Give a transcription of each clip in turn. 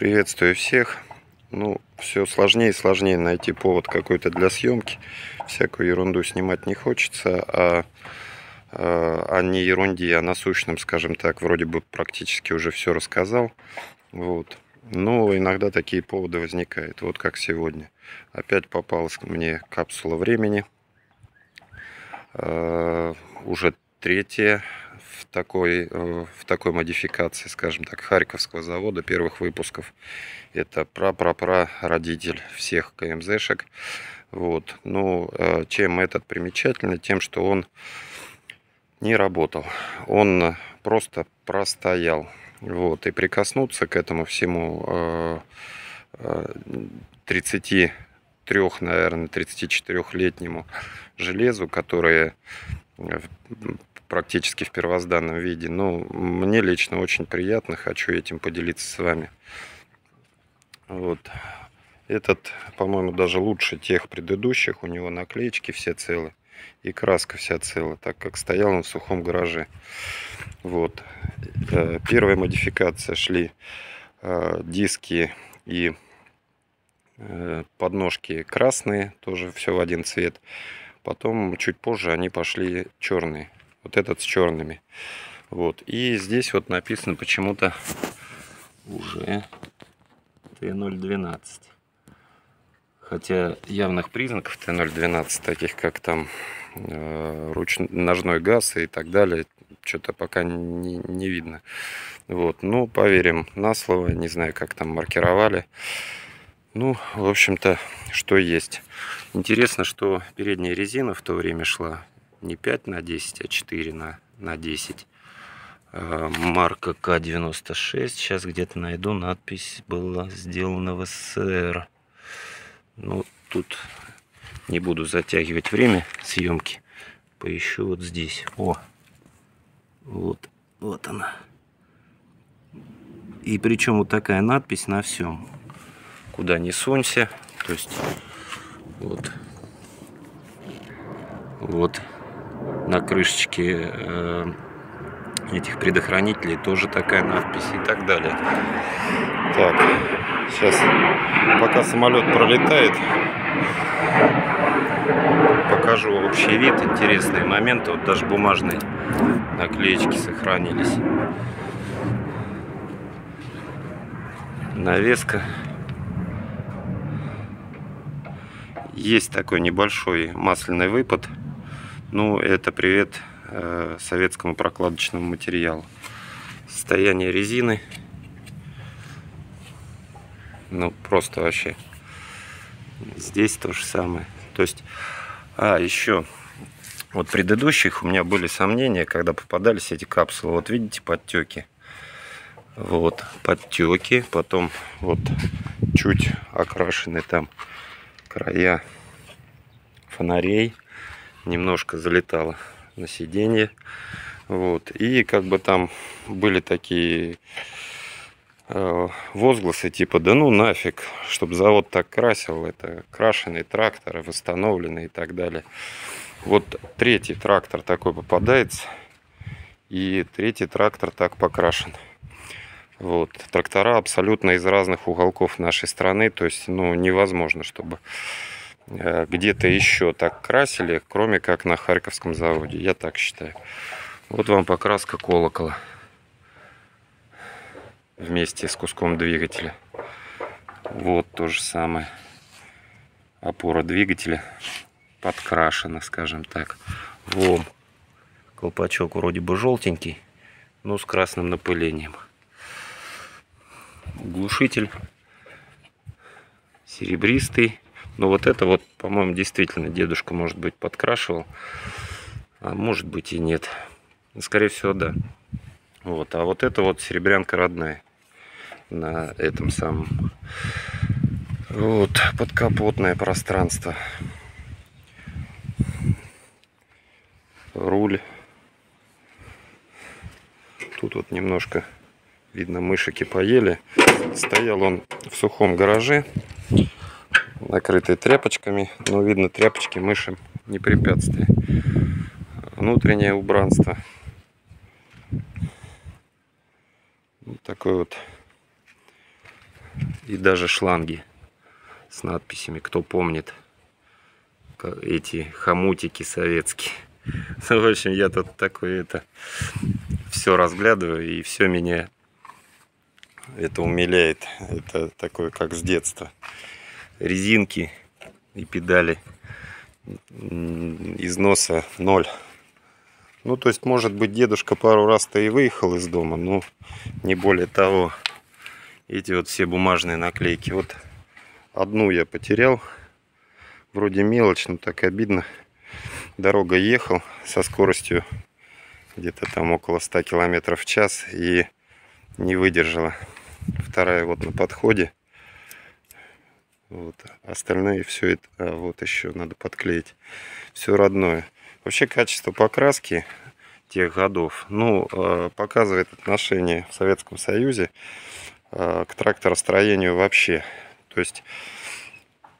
Приветствую всех. Ну, все сложнее и сложнее найти повод какой-то для съемки. Всякую ерунду снимать не хочется, а, а, а не ерунде, а насущном, скажем так, вроде бы практически уже все рассказал. Вот. Но иногда такие поводы возникают, вот как сегодня. Опять попалась мне капсула времени. Uh, уже третья в такой, э, в такой модификации, скажем так, Харьковского завода первых выпусков. Это пра-пра-пра родитель всех КМЗшек. Вот. Ну, э, чем этот примечательный? Тем, что он не работал. Он просто простоял. Вот. И прикоснуться к этому всему 33, э, наверное, 34-летнему железу, которое практически в первозданном виде. Но мне лично очень приятно, хочу этим поделиться с вами. Вот. Этот, по-моему, даже лучше тех предыдущих. У него наклеечки все целы. И краска вся целая, так как стоял он в сухом гараже. Вот. Э, первая модификация шли э, диски и э, подножки красные, тоже все в один цвет. Потом чуть позже они пошли черные. Вот этот с черными. Вот. И здесь вот написано почему-то уже Т012. Хотя явных признаков Т012, таких как там э, руч... ножной газ и так далее, что-то пока не, не видно. Вот. Ну, поверим на слово. Не знаю, как там маркировали. Ну, в общем-то, что есть. Интересно, что передняя резина в то время шла не 5 на 10, а 4 на, на 10. А, марка К-96. Сейчас где-то найду. Надпись была сделана в СССР. Ну, тут не буду затягивать время съемки. Поищу вот здесь. О, вот, вот она. И причем вот такая надпись на всем. Куда не сунься. То есть, вот. Вот на крышечке э, этих предохранителей тоже такая надпись и так далее. Так, сейчас, пока самолет пролетает, покажу общий вид, интересные моменты. Вот даже бумажные наклеечки сохранились. Навеска. Есть такой небольшой масляный выпад. Ну, это привет э, советскому прокладочному материалу. Состояние резины. Ну, просто вообще. Здесь то же самое. То есть, а, еще, вот предыдущих у меня были сомнения, когда попадались эти капсулы. Вот видите, подтеки. Вот, подтеки. Потом вот чуть окрашены там края фонарей немножко залетало на сиденье. Вот. И как бы там были такие э, возгласы типа да ну нафиг, чтобы завод так красил, это крашеный трактор, восстановленный и так далее. Вот третий трактор такой попадается, и третий трактор так покрашен. Вот. Трактора абсолютно из разных уголков нашей страны, то есть ну, невозможно, чтобы где-то еще так красили, кроме как на Харьковском заводе. Я так считаю. Вот вам покраска колокола вместе с куском двигателя. Вот то же самое. Опора двигателя подкрашена, скажем так. Вон колпачок вроде бы желтенький, но с красным напылением. Глушитель серебристый но вот это вот, по-моему, действительно дедушка, может быть, подкрашивал. А может быть и нет. Скорее всего, да. Вот. А вот это вот серебрянка родная. На этом самом. Вот. Подкапотное пространство. Руль. Тут вот немножко видно мышики поели. Стоял он в сухом гараже накрытый тряпочками. Но видно, тряпочки мышам не препятствие. Внутреннее убранство. Вот такой вот И даже шланги с надписями, кто помнит эти хомутики советские. Ну, в общем, я тут такое это все разглядываю и все меня это умиляет. Это такое, как с детства. Резинки и педали износа ноль. Ну, то есть, может быть, дедушка пару раз-то и выехал из дома, но не более того. Эти вот все бумажные наклейки. Вот одну я потерял. Вроде мелочь, но так обидно. Дорога ехал со скоростью где-то там около 100 километров в час и не выдержала. Вторая вот на подходе. Вот. Остальные все это... А, вот еще надо подклеить. Все родное. Вообще качество покраски тех годов, ну, э, показывает отношение в Советском Союзе э, к тракторостроению вообще. То есть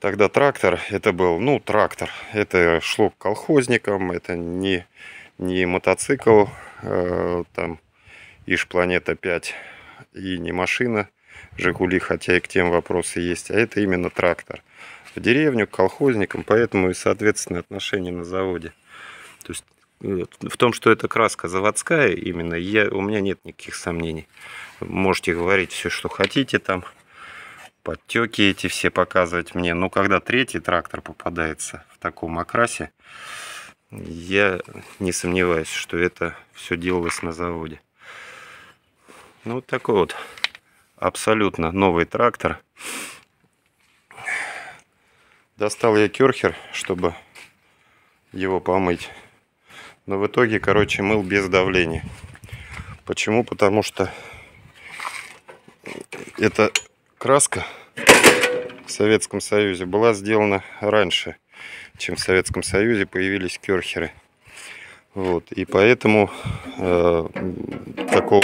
тогда трактор, это был, ну, трактор, это шло к колхозникам, это не, не мотоцикл, э, там, Иж Планета 5 и не машина Жигули, хотя и к тем вопросы есть, а это именно трактор. В деревню, к колхозникам, поэтому и, соответственно, отношения на заводе. То есть в том, что это краска заводская именно, я, у меня нет никаких сомнений. Можете говорить все, что хотите там, подтеки эти все показывать мне. Но когда третий трактор попадается в таком окрасе, я не сомневаюсь, что это все делалось на заводе. Ну, вот такой вот абсолютно новый трактор. Достал я керхер, чтобы его помыть. Но в итоге, короче, мыл без давления. Почему? Потому что эта краска в Советском Союзе была сделана раньше, чем в Советском Союзе появились керхеры. Вот, и поэтому э, такого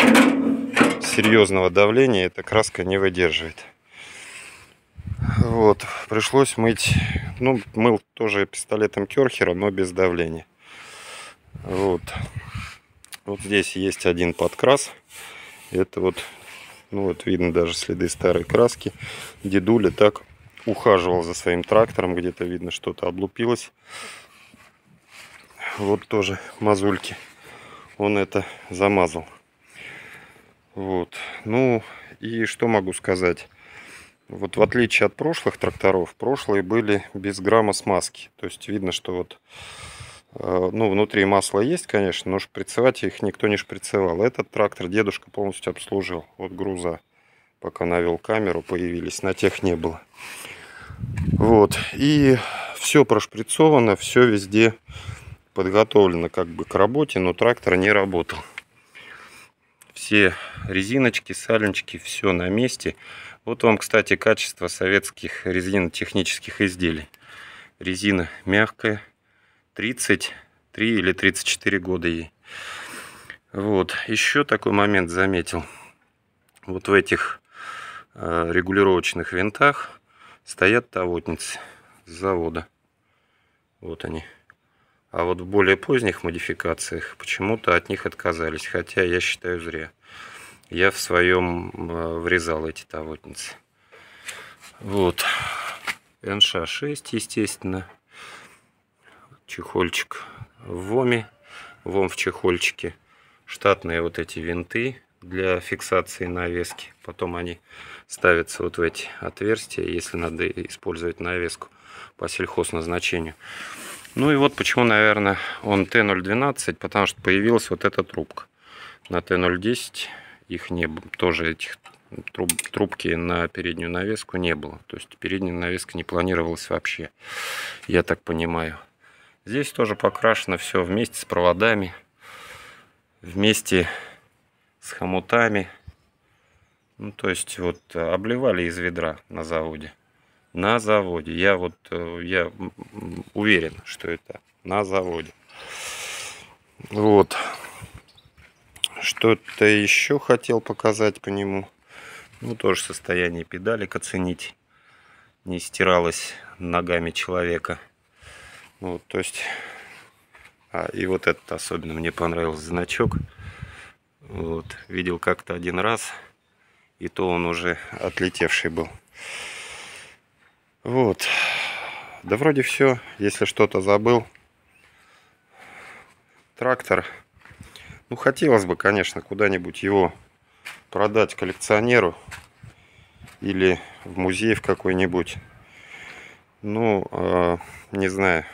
серьезного давления эта краска не выдерживает. Вот, пришлось мыть, ну, мыл тоже пистолетом Керхера, но без давления. Вот, вот здесь есть один подкрас. Это вот, ну вот видно даже следы старой краски. Дедуля так ухаживал за своим трактором, где-то видно что-то облупилось. Вот тоже мазульки. Он это замазал. Вот. Ну, и что могу сказать? Вот в отличие от прошлых тракторов, прошлые были без грамма смазки. То есть видно, что вот, э, ну, внутри масло есть, конечно, но шприцевать их никто не шприцевал. Этот трактор дедушка полностью обслужил от груза. Пока навел камеру, появились, на тех не было. Вот, и все прошприцовано, все везде подготовлено как бы к работе, но трактор не работал все резиночки, сальнички, все на месте. Вот вам, кстати, качество советских резинотехнических изделий. Резина мягкая, 33 или 34 года ей. Вот, еще такой момент заметил. Вот в этих э, регулировочных винтах стоят тавотницы с завода. Вот они. А вот в более поздних модификациях почему-то от них отказались, хотя я считаю зря. Я в своем э, врезал эти тавотницы. Вот. НШ-6, естественно. Чехольчик в ВОМе. ВОМ в чехольчике. Штатные вот эти винты для фиксации навески. Потом они ставятся вот в эти отверстия, если надо использовать навеску по сельхозназначению. назначению. Ну и вот почему, наверное, он Т012, потому что появилась вот эта трубка. На Т010 их не было, тоже этих труб, трубки на переднюю навеску не было. То есть передняя навеска не планировалась вообще, я так понимаю. Здесь тоже покрашено все вместе с проводами, вместе с хомутами. Ну, то есть вот обливали из ведра на заводе на заводе. Я вот э, я уверен, что это на заводе. Вот. Что-то еще хотел показать по нему. Ну, тоже состояние педалек оценить. Не стиралось ногами человека. Вот, то есть... А, и вот этот особенно мне понравился значок. Вот, видел как-то один раз. И то он уже отлетевший был. Вот. Да вроде все. Если что-то забыл. Трактор. Ну, хотелось бы, конечно, куда-нибудь его продать коллекционеру. Или в музей в какой-нибудь. Ну, э, не знаю.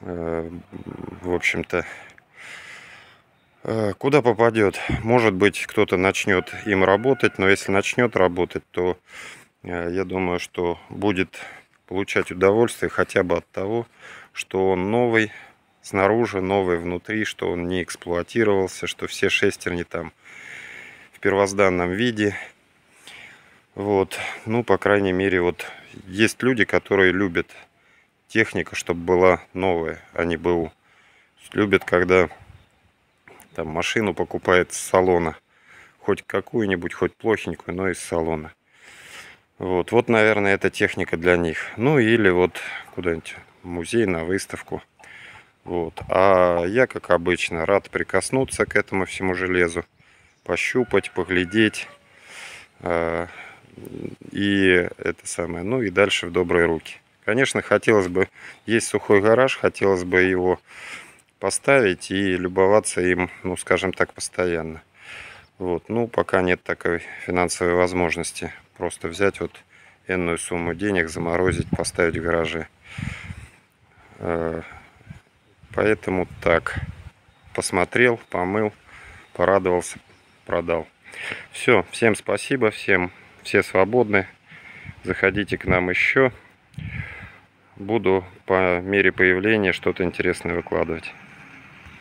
Э, в общем-то, э, куда попадет? Может быть, кто-то начнет им работать, но если начнет работать, то э, я думаю, что будет получать удовольствие хотя бы от того, что он новый снаружи, новый внутри, что он не эксплуатировался, что все шестерни там в первозданном виде. Вот, ну, по крайней мере, вот есть люди, которые любят техника, чтобы была новая, а не БУ. Любят, когда там машину покупает с салона. Хоть какую-нибудь, хоть плохенькую, но из салона. Вот, вот, наверное, эта техника для них. Ну, или вот куда-нибудь в музей, на выставку. Вот. А я, как обычно, рад прикоснуться к этому всему железу. Пощупать, поглядеть. А, и это самое. Ну и дальше в добрые руки. Конечно, хотелось бы, есть сухой гараж, хотелось бы его поставить и любоваться им, ну, скажем так, постоянно. Вот, ну, пока нет такой финансовой возможности. Просто взять вот энную сумму денег, заморозить, поставить в гараже. Поэтому так. Посмотрел, помыл, порадовался, продал. Все, всем спасибо, всем все свободны. Заходите к нам еще буду по мере появления что-то интересное выкладывать.